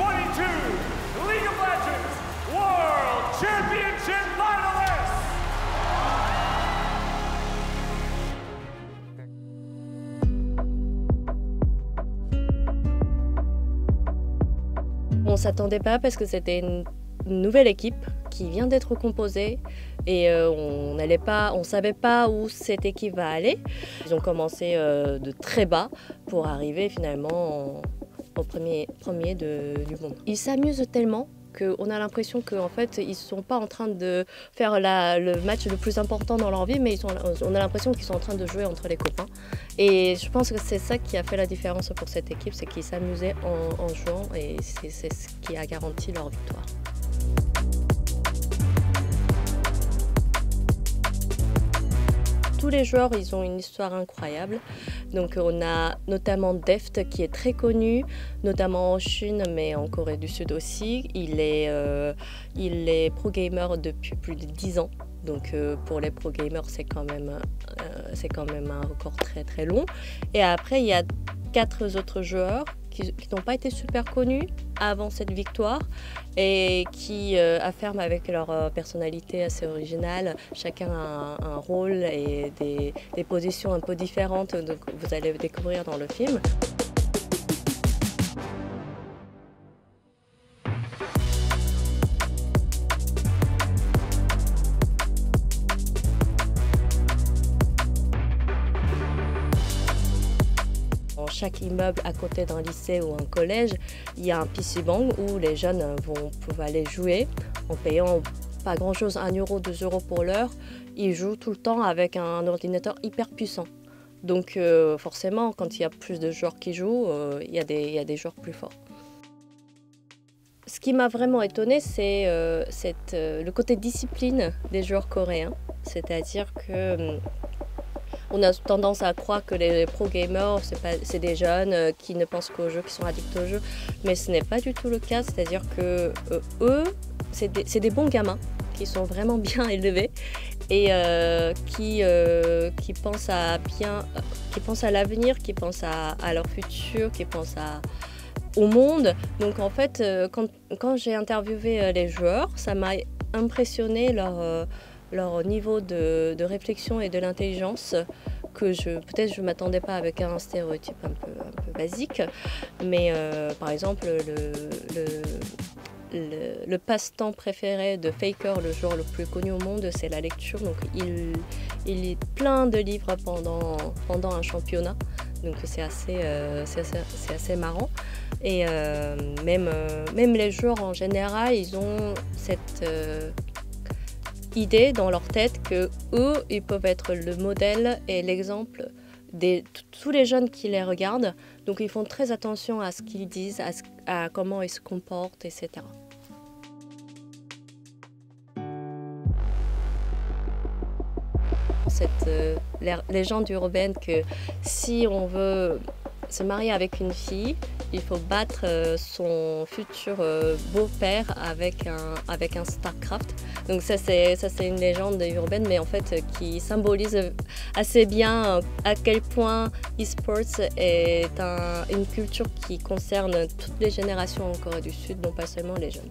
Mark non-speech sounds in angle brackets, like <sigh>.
2022 League of Legends World Championship finalists. On s'attendait pas parce que c'était une nouvelle équipe qui vient d'être composée et euh, on n'allait pas, on savait pas où cette équipe va aller. Ils ont commencé euh, de très bas pour arriver finalement au premier, premier de, du monde. Ils s'amusent tellement qu'on a l'impression qu'en fait ils ne sont pas en train de faire la, le match le plus important dans leur vie, mais ils sont, on a l'impression qu'ils sont en train de jouer entre les copains. Et je pense que c'est ça qui a fait la différence pour cette équipe, c'est qu'ils s'amusaient en, en jouant et c'est ce qui a garanti leur victoire. Les joueurs, ils ont une histoire incroyable. Donc on a notamment Deft qui est très connu, notamment en Chine, mais en Corée du Sud aussi. Il est, euh, il est pro gamer depuis plus de 10 ans. Donc euh, pour les pro gamers, c'est quand, même, euh, c'est quand même un record très très long. Et après, il y a quatre autres joueurs qui, n'ont pas été super connus avant cette victoire et qui euh, affirment avec leur euh, personnalité assez originale. Chacun un, rôle et des, des, positions un peu différentes, donc vous allez découvrir dans le film. Chaque immeuble à côté d'un lycée ou un collège, il y a un PC Bang où les jeunes vont pouvoir aller jouer en payant pas grand chose, 1 euro, 2 euros pour l'heure. Ils jouent tout le temps avec un ordinateur hyper puissant. Donc euh, forcément, quand il y a plus de joueurs qui jouent, euh, il, y a des, il, y a des, joueurs plus forts. Ce qui m'a vraiment étonné, c'est euh, euh, le côté discipline des joueurs coréens. C'est-à-dire que on a tendance à croire que les pro gamers, c'est des jeunes euh, qui ne pensent qu'aux jeux, qui sont addicts aux jeux, mais ce n'est pas du tout le cas. C'est-à-dire que euh, eux, c'est des, des, bons gamins qui sont vraiment <laughs> bien élevés et euh, qui, qui pensent à bien, qui pensent à l'avenir, qui pensent à, leur futur, qui pensent à, au monde. Donc en fait, quand, quand j'ai interviewé les joueurs, ça m'a impressionné leur leur niveau de, réflexion et de l'intelligence que je peut-être je m'attendais pas avec un stéréotype un peu, un peu basique mais euh, par exemple le, le, le, passe-temps préféré de Faker, le joueur le plus connu au monde, c'est la lecture. Donc il, il lit plein de livres pendant, pendant un championnat. Donc c'est assez, euh, assez, assez, marrant. Et euh, même, même les joueurs en général, ils ont cette idée dans leur tête que eux, ils peuvent être le modèle et l'exemple de tous les jeunes qui les regardent. Donc ils font très attention à ce qu'ils disent, à, comment ils se comportent, etc. Cette euh, légende urbaine que si on veut se marier avec une fille, il faut battre euh, son futur euh, beau-père avec un, StarCraft. Donc ça c'est, ça c'est une légende urbaine mais en fait qui symbolise assez bien à quel point e-sports est un, une culture qui concerne toutes les générations en Corée du Sud, non pas seulement les jeunes.